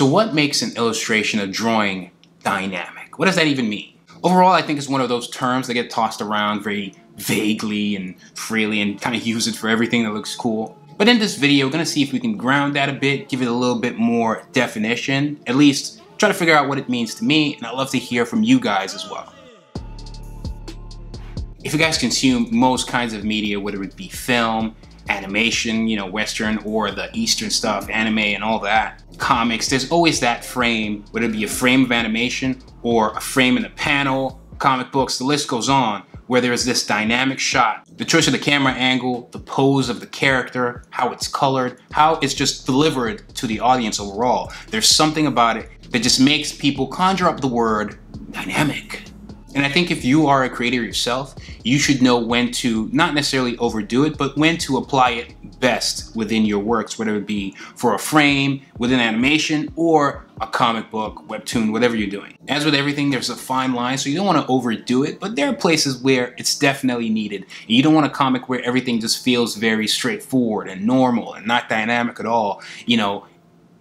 So what makes an illustration, a drawing, dynamic? What does that even mean? Overall, I think it's one of those terms that get tossed around very vaguely and freely and kind of use it for everything that looks cool. But in this video, we're going to see if we can ground that a bit, give it a little bit more definition, at least try to figure out what it means to me, and I'd love to hear from you guys as well. If you guys consume most kinds of media, whether it be film, animation, you know, Western or the Eastern stuff, anime and all that, comics, there's always that frame, whether it be a frame of animation or a frame in a panel, comic books, the list goes on, where there is this dynamic shot. The choice of the camera angle, the pose of the character, how it's colored, how it's just delivered to the audience overall. There's something about it that just makes people conjure up the word dynamic. And I think if you are a creator yourself, you should know when to not necessarily overdo it, but when to apply it best within your works, whether it be for a frame, within an animation, or a comic book, webtoon, whatever you're doing. As with everything, there's a fine line, so you don't want to overdo it, but there are places where it's definitely needed. You don't want a comic where everything just feels very straightforward and normal and not dynamic at all. You know,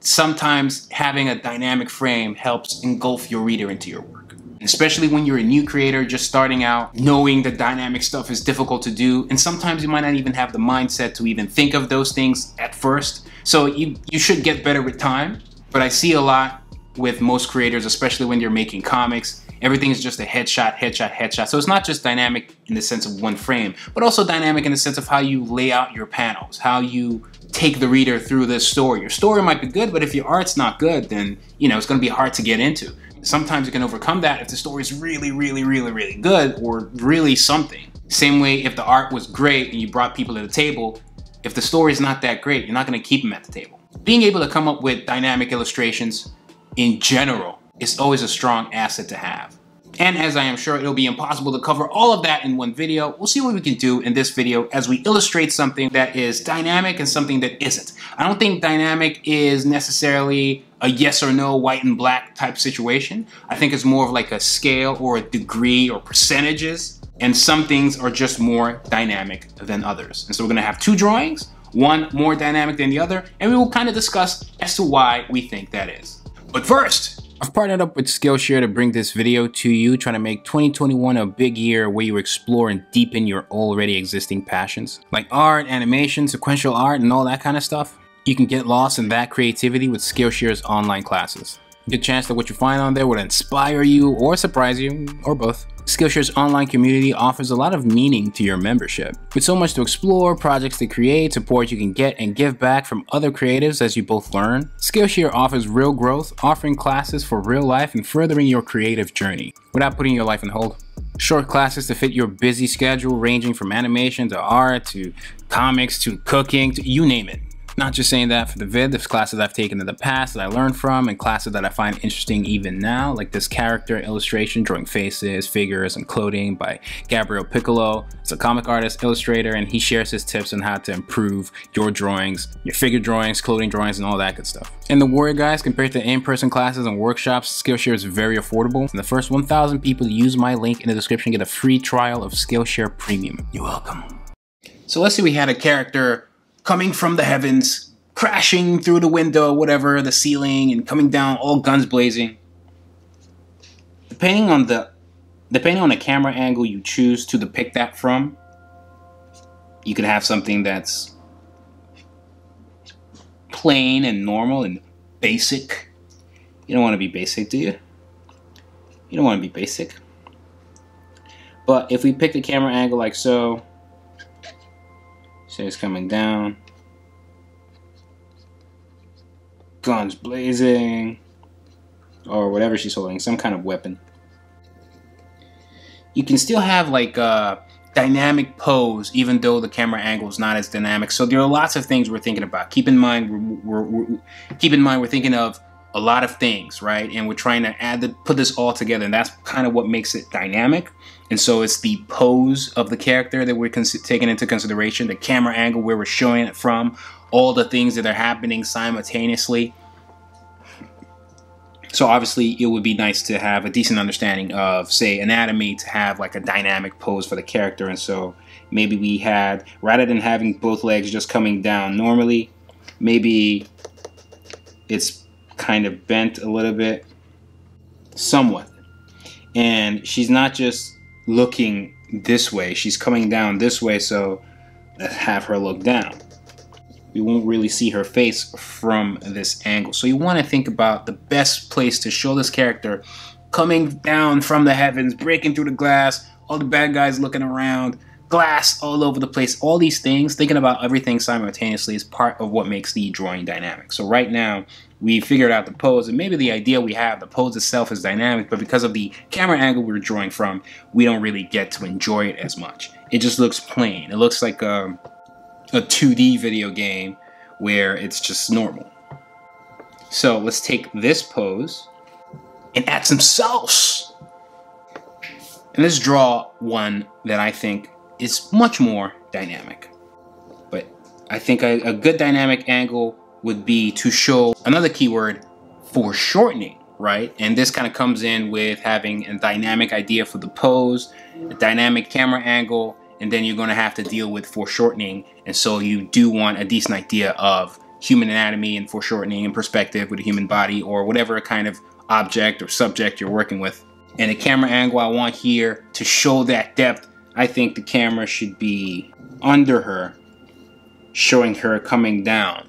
sometimes having a dynamic frame helps engulf your reader into your work especially when you're a new creator just starting out, knowing the dynamic stuff is difficult to do. And sometimes you might not even have the mindset to even think of those things at first. So you, you should get better with time. But I see a lot with most creators, especially when you're making comics, everything is just a headshot, headshot, headshot. So it's not just dynamic in the sense of one frame, but also dynamic in the sense of how you lay out your panels, how you take the reader through this story. Your story might be good, but if your art's not good, then you know it's going to be hard to get into sometimes you can overcome that if the story is really, really, really, really good or really something. Same way if the art was great and you brought people to the table, if the story is not that great, you're not going to keep them at the table. Being able to come up with dynamic illustrations in general is always a strong asset to have. And as I am sure it'll be impossible to cover all of that in one video, we'll see what we can do in this video as we illustrate something that is dynamic and something that isn't. I don't think dynamic is necessarily a yes or no white and black type situation. I think it's more of like a scale or a degree or percentages. And some things are just more dynamic than others. And so we're gonna have two drawings, one more dynamic than the other, and we will kind of discuss as to why we think that is. But first, I've partnered up with Skillshare to bring this video to you, trying to make 2021 a big year where you explore and deepen your already existing passions. Like art, animation, sequential art, and all that kind of stuff. You can get lost in that creativity with Skillshare's online classes. Good chance that what you find on there would inspire you or surprise you, or both. Skillshare's online community offers a lot of meaning to your membership. With so much to explore, projects to create, support you can get and give back from other creatives as you both learn, Skillshare offers real growth, offering classes for real life and furthering your creative journey without putting your life on hold. Short classes to fit your busy schedule ranging from animation to art to comics to cooking to you name it. Not just saying that for the vid, there's classes I've taken in the past that I learned from and classes that I find interesting even now, like this character illustration drawing faces, figures, and clothing by Gabriel Picolo. It's a comic artist, illustrator, and he shares his tips on how to improve your drawings, your figure drawings, clothing drawings, and all that good stuff. And the Warrior Guys, compared to in-person classes and workshops, Skillshare is very affordable. And the first 1,000 people use my link in the description get a free trial of Skillshare Premium. You're welcome. So let's say we had a character coming from the heavens, crashing through the window, whatever, the ceiling, and coming down, all guns blazing. Depending on the depending on the camera angle you choose to depict that from, you could have something that's plain and normal and basic. You don't want to be basic, do you? You don't want to be basic. But if we pick the camera angle like so, Say it's coming down. Guns blazing. Or whatever she's holding, some kind of weapon. You can still have like a dynamic pose even though the camera angle is not as dynamic. So there are lots of things we're thinking about. Keep in mind, we're, we're, we're keep in mind we're thinking of a lot of things, right? And we're trying to add the, put this all together, and that's kind of what makes it dynamic. And so it's the pose of the character that we're taking into consideration, the camera angle where we're showing it from, all the things that are happening simultaneously. So obviously, it would be nice to have a decent understanding of, say, anatomy to have like a dynamic pose for the character. And so maybe we had, rather than having both legs just coming down normally, maybe it's kind of bent a little bit, somewhat. And she's not just looking this way, she's coming down this way, so let's have her look down. We won't really see her face from this angle. So you want to think about the best place to show this character coming down from the heavens, breaking through the glass, all the bad guys looking around, glass all over the place. All these things, thinking about everything simultaneously is part of what makes the drawing dynamic. So right now, we figured out the pose, and maybe the idea we have, the pose itself is dynamic, but because of the camera angle we are drawing from, we don't really get to enjoy it as much. It just looks plain. It looks like um, a, a 2D video game where it's just normal. So let's take this pose and add some sauce. And let's draw one that I think is much more dynamic. But I think a, a good dynamic angle would be to show another keyword foreshortening, right? And this kind of comes in with having a dynamic idea for the pose, a dynamic camera angle, and then you're going to have to deal with foreshortening. And so you do want a decent idea of human anatomy and foreshortening and perspective with a human body or whatever kind of object or subject you're working with. And the camera angle I want here to show that depth, I think the camera should be under her, showing her coming down.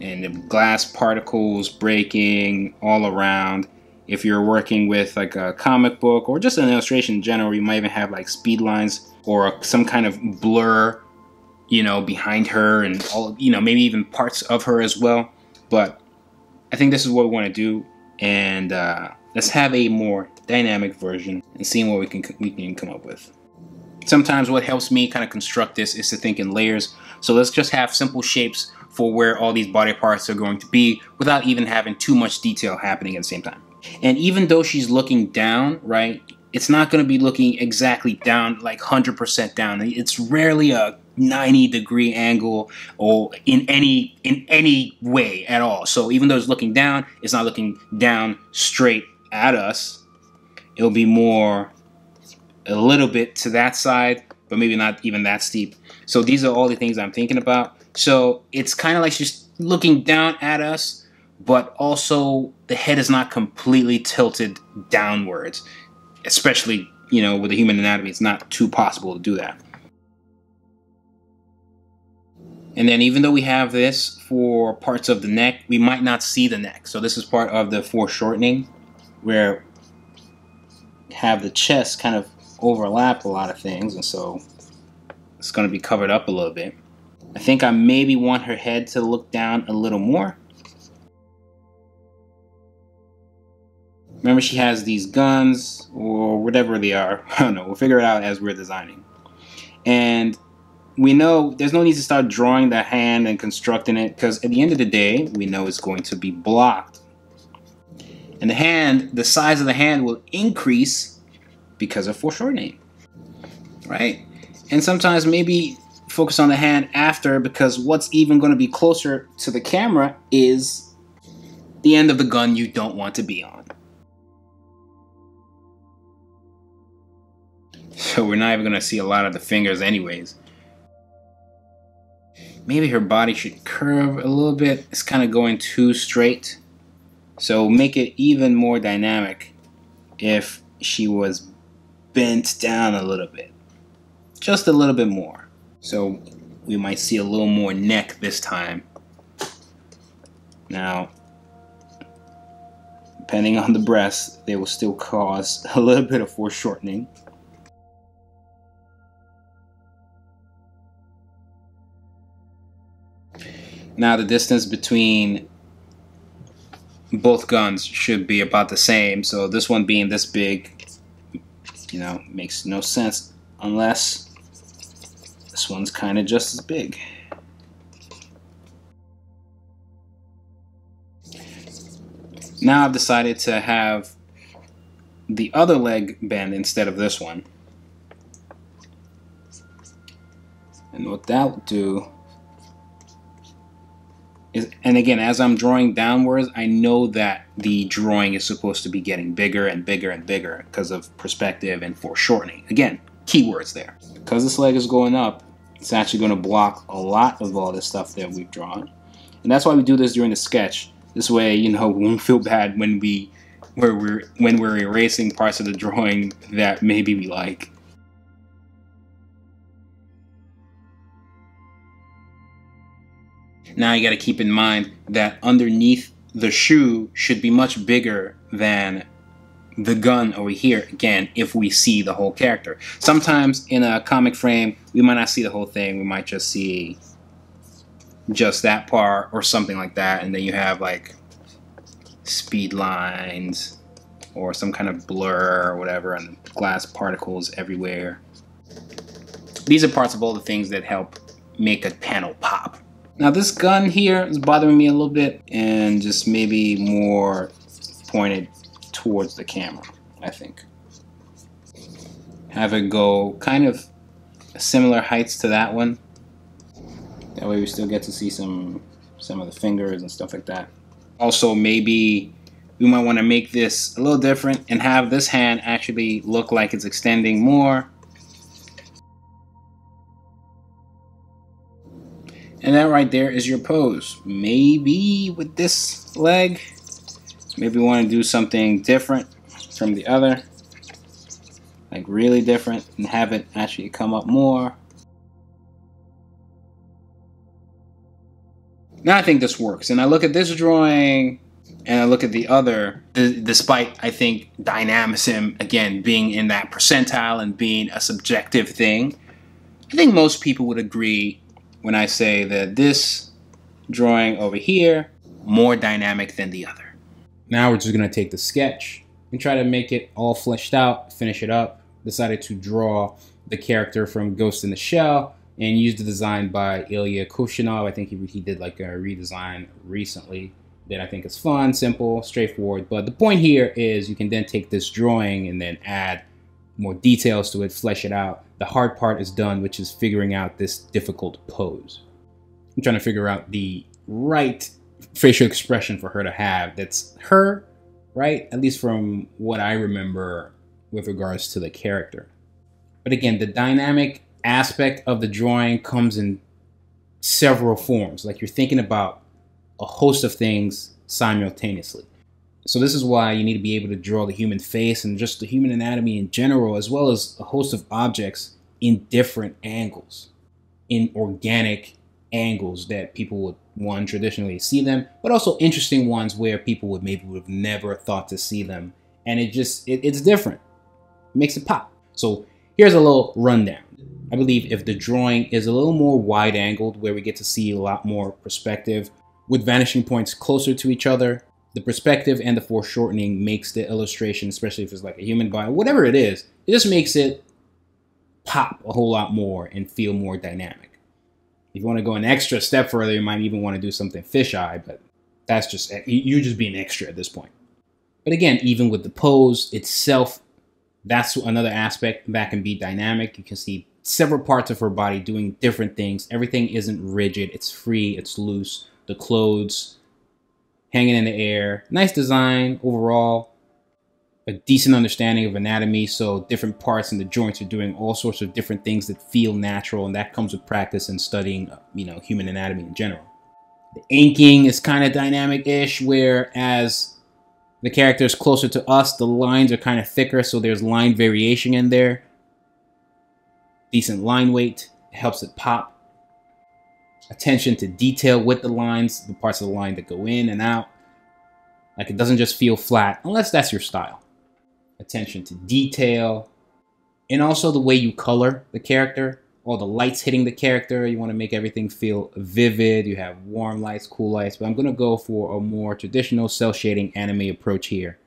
And the glass particles breaking all around. If you're working with like a comic book or just an illustration in general, you might even have like speed lines or some kind of blur, you know, behind her and all, you know, maybe even parts of her as well. But I think this is what we want to do and uh, let's have a more dynamic version and seeing what we can we can come up with. Sometimes what helps me kind of construct this is to think in layers. So let's just have simple shapes for where all these body parts are going to be without even having too much detail happening at the same time. And even though she's looking down, right, it's not going to be looking exactly down, like 100% down. It's rarely a 90 degree angle or in any in any way at all. So even though it's looking down, it's not looking down straight at us. It'll be more a little bit to that side, but maybe not even that steep. So these are all the things I'm thinking about. So it's kind of like she's looking down at us, but also the head is not completely tilted downwards. Especially, you know, with the human anatomy, it's not too possible to do that. And then even though we have this for parts of the neck, we might not see the neck. So this is part of the foreshortening where have the chest kind of overlap a lot of things. And so it's going to be covered up a little bit. I think I maybe want her head to look down a little more. Remember she has these guns or whatever they are. I don't know. We'll figure it out as we're designing. And we know there's no need to start drawing the hand and constructing it because at the end of the day, we know it's going to be blocked. And the hand, the size of the hand will increase because of foreshortening, right? And sometimes maybe focus on the hand after because what's even going to be closer to the camera is the end of the gun you don't want to be on. So we're not even going to see a lot of the fingers anyways maybe her body should curve a little bit. It's kind of going too straight. So make it even more dynamic if she was bent down a little bit. Just a little bit more. So we might see a little more neck this time. Now, depending on the breasts, they will still cause a little bit of foreshortening. Now the distance between both guns should be about the same. So this one being this big, you know, makes no sense unless this one's kind of just as big. Now I've decided to have the other leg bend instead of this one. And what that will do is, and again, as I'm drawing downwards, I know that the drawing is supposed to be getting bigger and bigger and bigger because of perspective and foreshortening. Again, keywords there. Because this leg is going up, it's actually going to block a lot of all this stuff that we've drawn. And that's why we do this during the sketch, This way, you know, we won't feel bad when we where we're when we're erasing parts of the drawing that maybe we like. Now you got to keep in mind that underneath the shoe should be much bigger than the gun over here again if we see the whole character. Sometimes in a comic frame we might not see the whole thing, we might just see just that part or something like that and then you have like speed lines or some kind of blur or whatever and glass particles everywhere. These are parts of all the things that help make a panel pop. Now this gun here is bothering me a little bit and just maybe more pointed towards the camera, I think. Have it go kind of similar heights to that one. That way we still get to see some some of the fingers and stuff like that. Also maybe we might want to make this a little different and have this hand actually look like it's extending more And that right there is your pose. Maybe with this leg, maybe we want to do something different from the other. Like really different and have it actually come up more. Now I think this works. And I look at this drawing and I look at the other, despite I think dynamism, again, being in that percentile and being a subjective thing, I think most people would agree when I say that this drawing over here more dynamic than the other. Now we're just gonna take the sketch and try to make it all fleshed out, finish it up. Decided to draw the character from Ghost in the Shell and use the design by Ilya Kuvshinov. I think he, he did like a redesign recently that I think is fun, simple, straightforward. But the point here is you can then take this drawing and then add more details to it, flesh it out. The hard part is done, which is figuring out this difficult pose. I'm trying to figure out the right facial expression for her to have that's her, right? At least from what I remember with regards to the character. But again, the dynamic aspect of the drawing comes in several forms. Like you're thinking about a host of things simultaneously. So this is why you need to be able to draw the human face and just the human anatomy in general, as well as a host of objects in different angles, in organic angles that people would one traditionally see them, but also interesting ones where people would maybe would have never thought to see them, and it just it, it's different, it makes it pop. So here's a little rundown. I believe if the drawing is a little more wide angled, where we get to see a lot more perspective, with vanishing points closer to each other, the perspective and the foreshortening makes the illustration, especially if it's like a human body, whatever it is, it just makes it pop a whole lot more and feel more dynamic. If you want to go an extra step further, you might even want to do something fisheye, but that's just eh, you just being extra at this point. But again, even with the pose itself, that's another aspect that can be dynamic. You can see several parts of her body doing different things. Everything isn't rigid, it's free, it's loose. The clothes, hanging in the air. Nice design overall. A decent understanding of anatomy, so different parts in the joints are doing all sorts of different things that feel natural, and that comes with practice and studying, you know, human anatomy in general. The inking is kind of dynamic-ish, whereas the character is closer to us, the lines are kind of thicker, so there's line variation in there. Decent line weight helps it pop attention to detail with the lines, the parts of the line that go in and out. Like it doesn't just feel flat, unless that's your style. Attention to detail, and also the way you color the character, all the lights hitting the character. You want to make everything feel vivid. You have warm lights, cool lights, but I'm going to go for a more traditional cel shading anime approach here.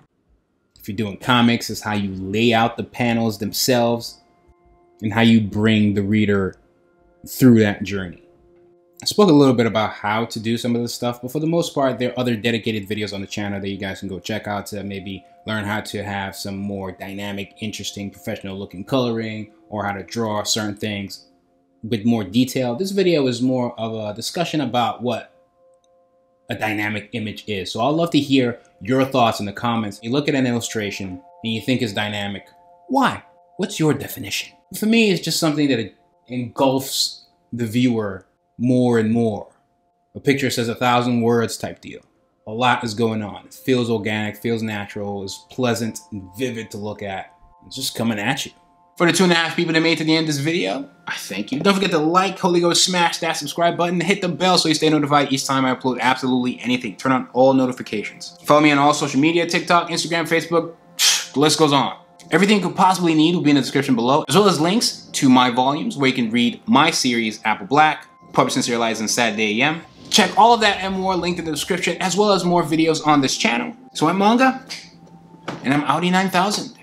If you're doing comics, is how you lay out the panels themselves and how you bring the reader through that journey. I spoke a little bit about how to do some of this stuff, but for the most part, there are other dedicated videos on the channel that you guys can go check out to maybe learn how to have some more dynamic, interesting, professional looking coloring or how to draw certain things with more detail. This video is more of a discussion about what a dynamic image is. So I'd love to hear your thoughts in the comments. You look at an illustration and you think it's dynamic. Why? What's your definition? For me, it's just something that engulfs the viewer more and more. A picture says a thousand words type deal. a lot is going on. It feels organic, feels natural, is pleasant and vivid to look at. It's just coming at you. For the two and a half people that made it to the end of this video, I thank you. Don't forget to like, Holy Ghost, smash that subscribe button, hit the bell so you stay notified each time I upload absolutely anything. Turn on all notifications. Follow me on all social media, TikTok, Instagram, Facebook, the list goes on. Everything you could possibly need will be in the description below, as well as links to my volumes where you can read my series, Apple Black, published and serialized on Saturday AM. Check all of that and more linked in the description, as well as more videos on this channel. So I'm Manga, and I'm Audi 9000.